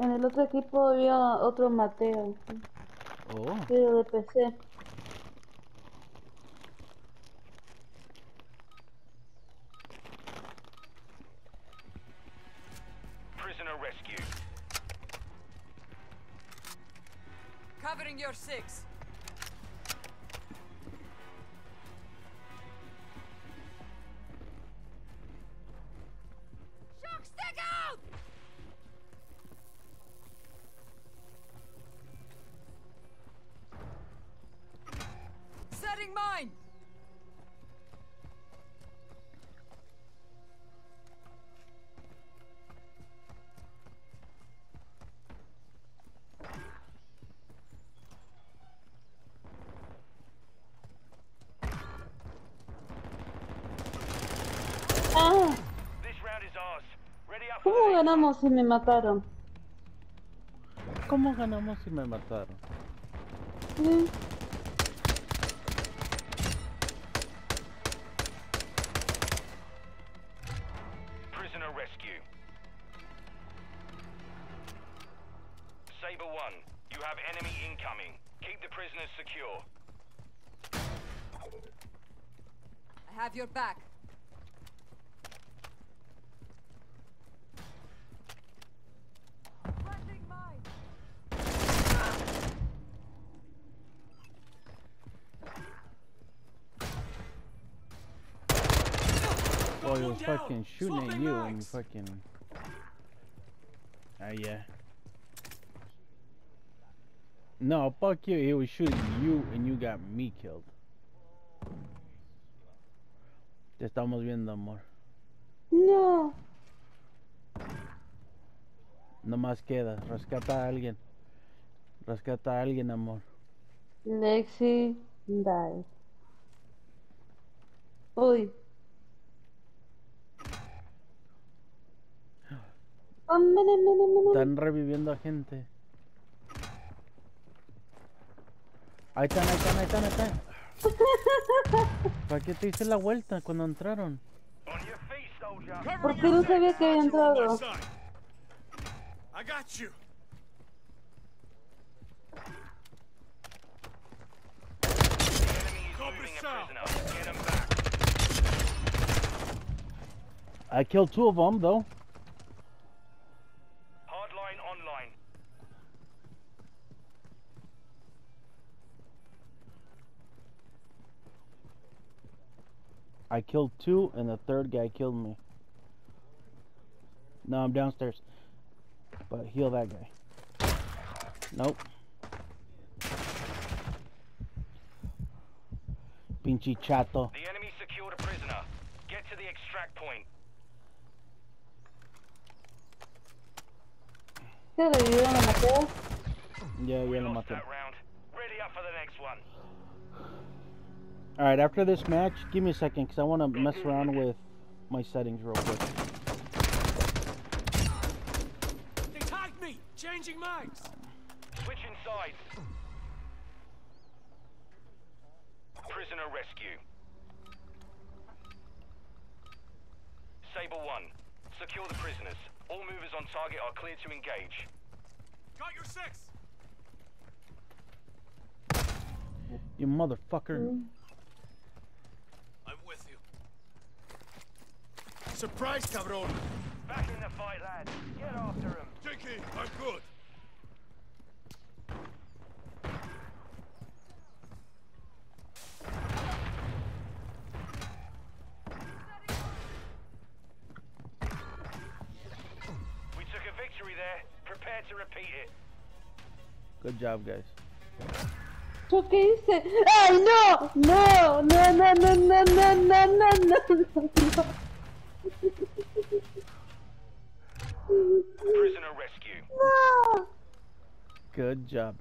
En el otro equipo había otro Mateo, Oh, pero de PC. Prisoner rescue. Covering your six. Shock stick out! Ganamos si me mataron? ¿cómo ganamos si me mataron? Mm, Prisoner rescue. Saber 1, you have enemy incoming. Keep the prisoners secure. I have your back. Planting mine. Oh, he was fucking shooting at you and you fucking. Ah, yeah. No, fuck you. He was shooting you and you got me killed. Te estamos viendo, amor. No. No más queda. Rescata a alguien. Rescata a alguien, amor. Lexi die. Uy. Están reviviendo a gente. Ahí están, ahí están, ahí están, ahí están. ¿Para qué te hice la vuelta cuando entraron? On your feet, soldier. ¿Por qué no sabía que había entrado? I killed two of them, though. I killed two, and the third guy killed me. No, I'm downstairs. But heal that guy. Nope. Pinche chato. The enemy secured a prisoner. Get to the extract point. ¿Se revivieron a Mateo? Yeah, We yeah, lo lost maté. that round. Ready up for the next one. Alright, after this match, give me a second, because I want to mess around with my settings real quick. They tagged me. Changing minds. Switching sides. Prisoner rescue. Saber 1. Secure the prisoners. All movers on target are clear to engage. Got your six. You motherfucker. I'm with you. Surprise, cabron. Back in the fight, lads. Get after him. Tiki, I'm good. We took a victory there. Prepare to repeat it. Good job, guys. ¿Yo qué hice? ¡Ay, no! ¡No! ¡No, no, no, no, no, no, no, no, no! Prisoner rescue. ¡No! Good job.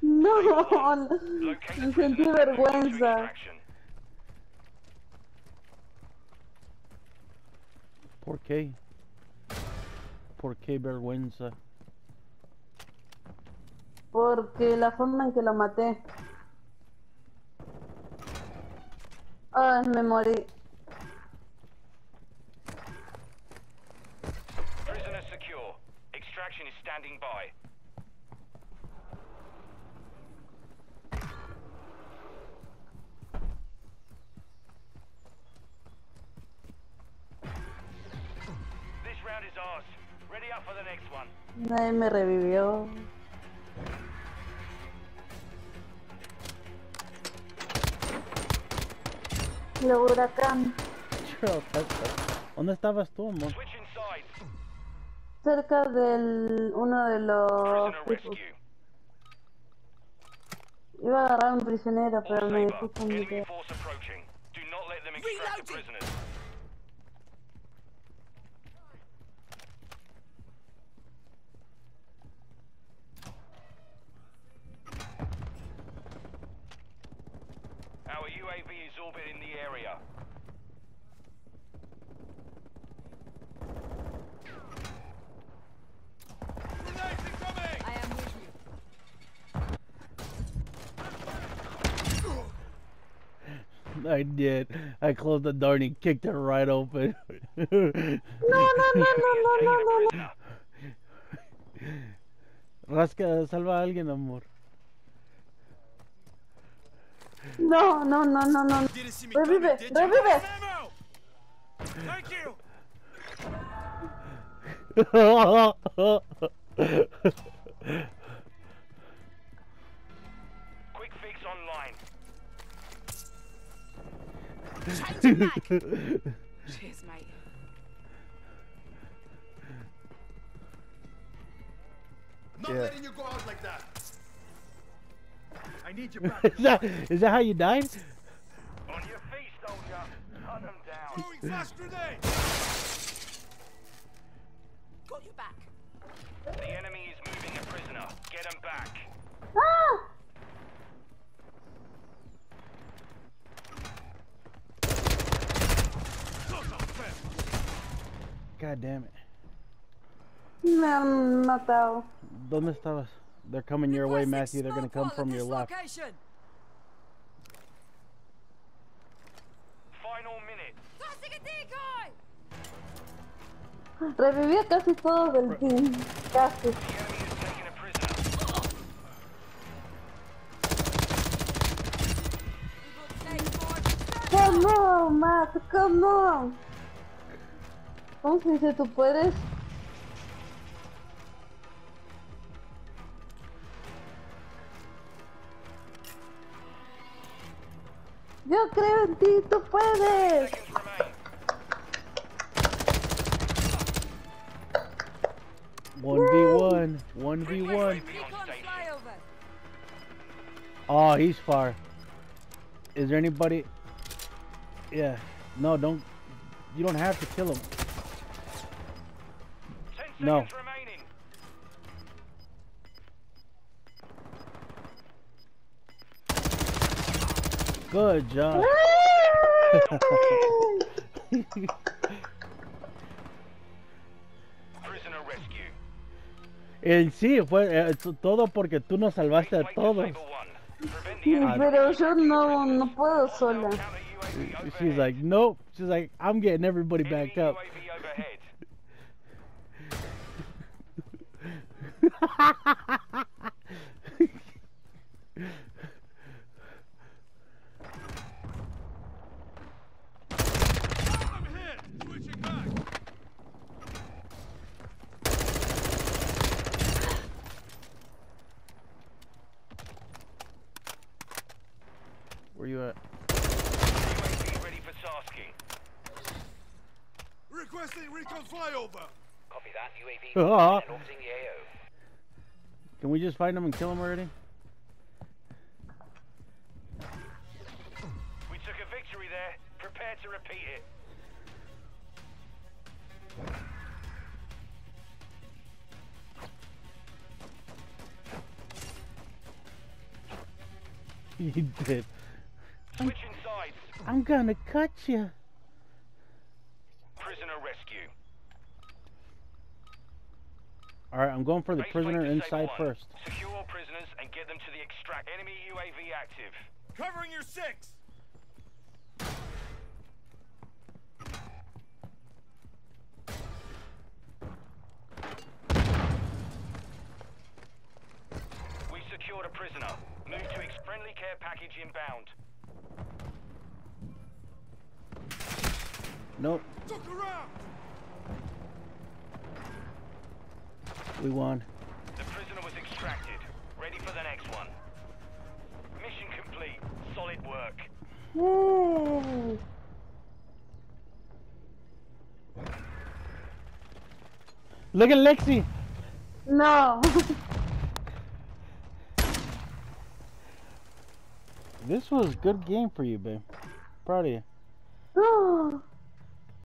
¡No! Me sentí vergüenza. ¿Por qué? ¿Por qué vergüenza? Porque la forma en que lo maté. Ay, me morí. Extraction is standing by. This round is ours. Ready up for the next one. Nadie me revivió. Lo huracán. ¿Dónde estabas tú, amor? Switching sides. Cerca del uno de los Prisoner tipos. rescue. Iba a agarrar un prisionero, All pero me Saber. puse un Enemy video. force approaching. Do not let them extract the Reloading. prisoners. Our UAV is orbiting the area. Grenades incoming! I am with you. I did. I closed the door and he kicked it right open. No, no, no, no, no, no, no, no. Rasca, salva a alguien, amor. No, no, no, no, no. Didn't see me Revive, revive. Thank you! Cheers, mate. Not Yeah. letting you go out like that! I need you back. is that is that how you died? On your feet, soldier. Hunt them down. Throwing flash grenade! Got you back. The enemy is moving a prisoner. Get him back. Ah! God damn it. Me han matado. ¿Dónde estabas? They're coming your way, Matthew. They're gonna come from your left. Location. Final minute. Tossing a decoy. Reviví a casi todos del team. Casi. The enemy is taking a prisoner. We will take more. Come on, Matt, come on. ¿Cómo se dice? ¿Tú puedes? Yo creo en ti, tú puedes. One v one. One v one. UAV on Recon station. flyover. Oh, he's far. Is there anybody? Yeah. No, don't. You don't have to kill him. No. Good job. Prisoner rescue. En sí, fue eh, todo porque tú nos salvaste a todos. Pero yo no, no puedo sola. She's like, nope. She's like, I'm getting everybody Enemy back up. Where you at? UAV ready for tasking. Requesting recon flyover! Copy that. UAV Ah. orbiting the AO. Can we just find him and kill him already? We took a victory there. Prepare to repeat it. He did. Switching sides. I'm gonna cut you. Prisoner rescue. All right, I'm going for the prisoner inside first. Secure all prisoners and get them to the extract. Enemy UAV active. Covering your six. We secured a prisoner. Move to ex friendly care package inbound. Nope. Around. We won. The prisoner was extracted. Ready for the next one. Mission complete. Solid work. Yay. Look at Lexi. No. This was good game for you, babe. Proud of you.